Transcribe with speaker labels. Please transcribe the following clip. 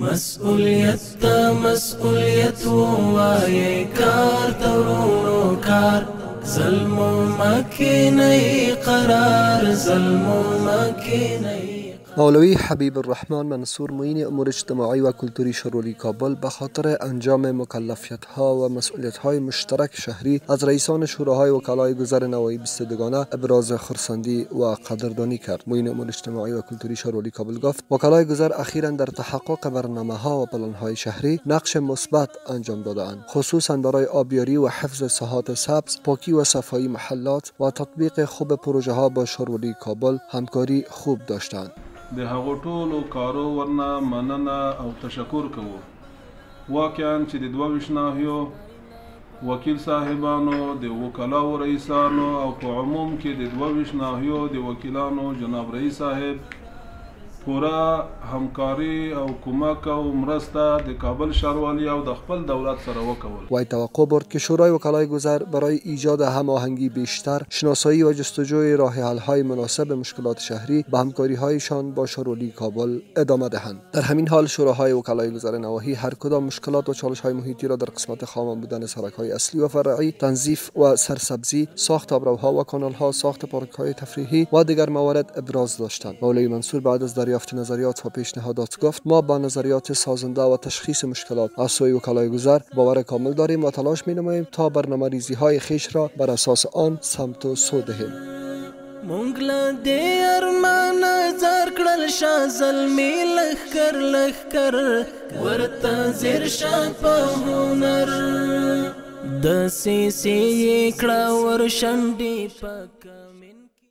Speaker 1: مسؤوليت مسؤوليت وای کار ترونو کار. ظلم مکی نئی قرار ظلم مکی نئی
Speaker 2: مولوی حبیب الرحمن منصور معین امور اجتماعی و کلتوری شروری کابل به خاطر انجام مکلفیت ها و مسئولیت های مشترک شهری از رئیسان شوراهای وکلای گذر نوایی بیستدگانه ابراز خرسندی و قدردانی کرد. معین امور اجتماعی و کلتوری شروری کابل گفت وکلای گذر اخیرا در تحقق برنامه ها و پلان های شهری نقش مثبت انجام دادهاند. خصوصا برای آبیاری و حفظ ساحات سبز پاکی و صفایی محلات و تطبیق خوب پروژه ها با شروری کابل همکاری خوب داشتند
Speaker 3: د هغو ټولو کارو ورنه مننه او تشکر کوو. واقعا چې د دوه ویشت ناحیو وکیل صاحبانو د وکلاو رئیسانو او په عموم کې د دوه ویشت ناحیو د وکیلانو جناب رئیس صاحب پورا همکاری او کمک او مرسته د کابل ښاروالي او د خپل دولت سره وکول.
Speaker 2: وی توقع برد که شورای وکلای گذر برای ایجاد هماهنگی بیشتر شناسایی و جستجوی راه حل های مناسب مشکلات شهری به همکاری هایشان با شورولی کابل ادامه دهند. در همین حال شوراهای وکلای گذر نواحی هر کدام مشکلات و چالش های محیطی را در قسمت خوامان بودن سرک های اصلی و فرعی تنظیف و سرسبزی ساخت آبروها و کانال ها ساخت پارک های تفریحی و دیگر موارد ابراز داشتند. مولوی منصور بعد از دریافت نظریات و پیشنهادات گفت ما با نظریات سازنده و تشخیص مشکلات از سوی وکلای گذر باور کامل داریم و تلاش می نماییم تا برنامه ریزی های خیش را بر اساس آن سمت و سو دهیم.
Speaker 1: مونږ له دې ارمانه زر کړل شاه زلمي لښکر لښکر ورته زیر شاه په هنر. د سیسې کړه ور شنډې پکړ